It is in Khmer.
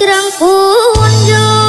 ច្រាំងគួនយំ